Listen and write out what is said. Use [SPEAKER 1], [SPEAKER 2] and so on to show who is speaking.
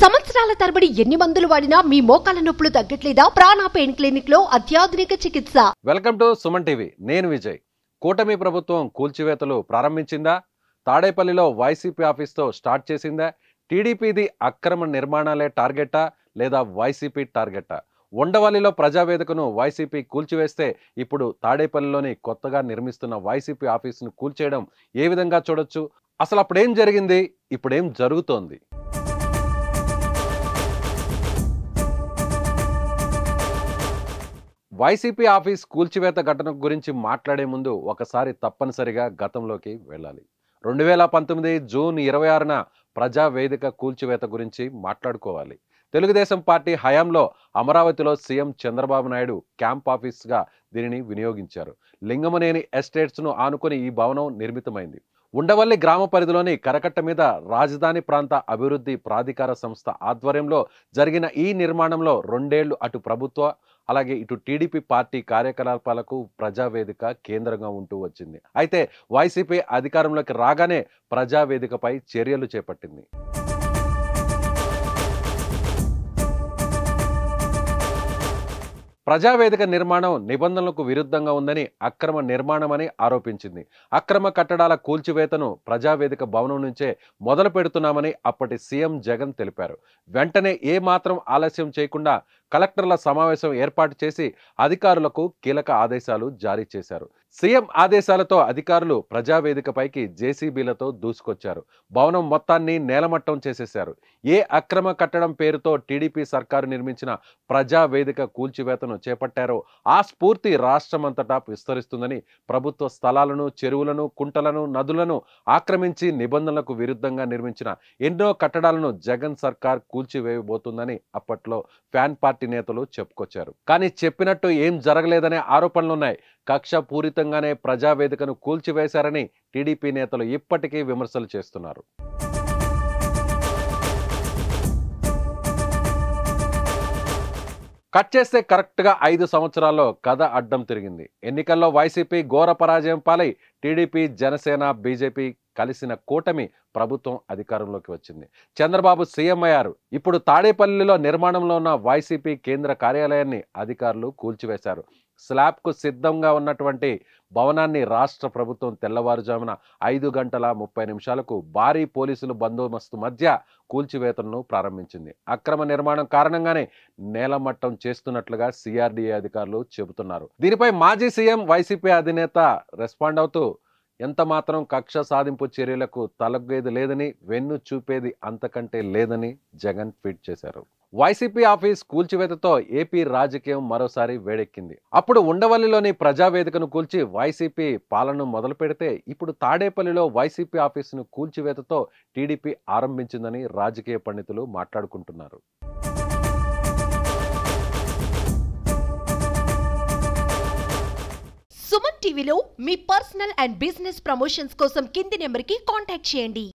[SPEAKER 1] సంవత్సరాల తరబడి ఎన్ని మందులు వాడినా మీ మోకాల నొప్పులు తగ్గట్లేదా? ప్రాణ పెయిన్ క్లినిక్లో అత్యాధునిక చికిత్స.
[SPEAKER 2] Welcome to Suman TV. నేను విజయ్. కూటమి ప్రభుత్వం కూల్చివేతలు ప్రారంభించిందా? తాడేపల్లిలో వైసీపీ ఆఫీస్తో స్టార్ట్ చేసిందా? టీడీపీది అక్రమ నిర్మాణాలే టార్గెటా లేదా వైసీపీ టార్గెటా? ఉండవల్లిలో ప్రజావేదికను వైసీపీ కూల్చివేస్తే ఇప్పుడు తాడేపల్లిలోని కొత్తగా నిర్మిస్తున్న వైసీపీ ఆఫీసును కూల్చేయడం ఏ విధంగా చూడొచ్చు? అసలు అప్పుడేం జరిగింది? ఇప్పుడేం జరుగుతోంది? వైసీపీ ఆఫీస్ కూల్చివేత ఘటన గురించి మాట్లాడే ముందు ఒకసారి తప్పనిసరిగా గతంలోకి వెళ్ళాలి. రెండు వేల పంతొమ్మిది జూన్ ఇరవై ఆరున ప్రజా వేదిక కూల్చివేత గురించి మాట్లాడుకోవాలి. తెలుగుదేశం పార్టీ హయాంలో అమరావతిలో సీఎం చంద్రబాబు నాయుడు క్యాంప్ ఆఫీస్గా దీనిని వినియోగించారు. లింగమనేని ఎస్టేట్స్ను ఆనుకుని ఈ భవనం నిర్మితమైంది. ఉండవల్లి గ్రామ పరిధిలోని కరకట్ట మీద రాజధాని ప్రాంత అభివృద్ధి ప్రాధికార సంస్థ ఆధ్వర్యంలో జరిగిన ఈ నిర్మాణంలో రెండేళ్ళు అటు ప్రభుత్వ అలాగే ఇటు టీడీపీ పార్టీ కార్యకలాపాలకు ప్రజావేదిక కేంద్రంగా ఉంటూ వచ్చింది. అయితే వైసీపీ అధికారంలోకి రాగానే ప్రజావేదికపై చర్యలు చేపట్టింది. ప్రజావేదిక నిర్మాణం నిబంధనలకు విరుద్ధంగా ఉందని అక్రమ నిర్మాణమని ఆరోపించింది. అక్రమ కట్టడాల కూల్చివేతను ప్రజావేదిక భవనం నుంచే మొదలు పెడుతున్నామని అప్పటి సీఎం జగన్ తెలిపారు. వెంటనే ఏ మాత్రం ఆలస్యం చేయకుండా కలెక్టర్ల సమావేశం ఏర్పాటు చేసి అధికారులకు కీలక ఆదేశాలు జారీ చేశారు. సీఎం ఆదేశాలతో అధికారులు ప్రజావేదికపైకి జేసీబీలతో దూసుకొచ్చారు. భవనం మొత్తాన్ని నేలమట్టం చేసేశారు. ఏ అక్రమ కట్టడం పేరుతో టీడీపీ సర్కారు నిర్మించిన ప్రజావేదిక కూల్చివేతను చేపట్టారో ఆ స్ఫూర్తి రాష్ట్రమంతటా విస్తరిస్తుందని ప్రభుత్వ స్థలాలను చెరువులను కుంటలను నదులను ఆక్రమించి నిబంధనలకు విరుద్ధంగా నిర్మించిన ఎన్నో కట్టడాలను జగన్ సర్కార్ కూల్చివేయబోతుందని అప్పట్లో ఫ్యాన్ పార్టీ నేతలు చెప్పుకొచ్చారు. కానీ చెప్పినట్టు ఏం జరగలేదనే ఆరోపణలున్నాయి. కక్ష పూరితంగానే ప్రజావేదికను కూల్చివేశారని టీడీపీ నేతలు ఇప్పటికీ విమర్శలు చేస్తున్నారు. కట్ చేస్తే కరెక్ట్గా ఐదు సంవత్సరాల్లో కథ అడ్డం తిరిగింది. ఎన్నికల్లో వైసీపీ ఘోర పరాజయం పాలై టీడీపీ జనసేన బీజేపీ కలిసిన కూటమి ప్రభుత్వం అధికారంలోకి వచ్చింది. చంద్రబాబు సీఎం అయ్యారు. ఇప్పుడు తాడేపల్లిలో నిర్మాణంలో ఉన్న వైసీపీ కేంద్ర కార్యాలయాన్ని అధికారులు కూల్చివేశారు. స్లాబ్కు సిద్ధంగా ఉన్నటువంటి భవనాన్ని రాష్ట్ర ప్రభుత్వం తెల్లవారుజామున ఐదు గంటల ముప్పై నిమిషాలకు భారీ పోలీసులు బందోబస్తు మధ్య కూల్చివేతలను ప్రారంభించింది. అక్రమ నిర్మాణం కారణంగానే నేలమట్టం చేస్తున్నట్లుగా సిఆర్డీఏ అధికారులు చెబుతున్నారు. దీనిపై మాజీ సీఎం వైసీపీ అధినేత రెస్పాండ్ అవుతూ ఎంత మాత్రం కక్ష సాధింపు చర్యలకు తలగ్గేది లేదని వెన్ను చూపేది అంతకంటే లేదని జగన్ ట్వీట్ చేశారు. వైసీపీ ఆఫీస్ కూల్చివేతతో ఏపీ రాజకీయం మరోసారి వేడెక్కింది. అప్పుడు ఉండవల్లిలోని ప్రజావేదికను కూల్చి వైసీపీ పాలన మొదలు పెడితే ఇప్పుడు తాడేపల్లిలో వైసీపీ ఆఫీసును కూల్చివేతతో టీడీపీ ఆరంభించిందని రాజకీయ పండితులు మాట్లాడుకుంటున్నారు.
[SPEAKER 1] సుమన్ టీవీలో మీ పర్సనల్ అండ్ బిజినెస్ ప్రమోషన్స్ కోసం కింది నెంబర్కి కాంటాక్ట్ చేయండి.